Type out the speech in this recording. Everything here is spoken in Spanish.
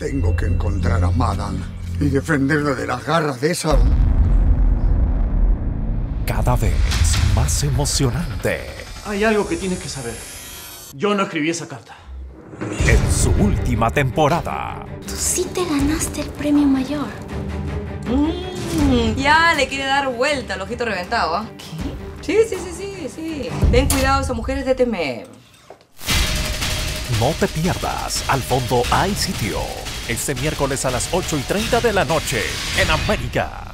Tengo que encontrar a Madan y defenderla de las garras de esa... Cada vez más emocionante. Hay algo que tienes que saber. Yo no escribí esa carta. En su última temporada. Tú sí te ganaste el premio mayor. Mm, ya le quiere dar vuelta al ojito reventado, ¿ah? ¿Qué? Sí, sí, sí, sí, sí. Ten cuidado, esas mujeres de temer. No te pierdas, al fondo hay sitio. Este miércoles a las 8 y 30 de la noche en América.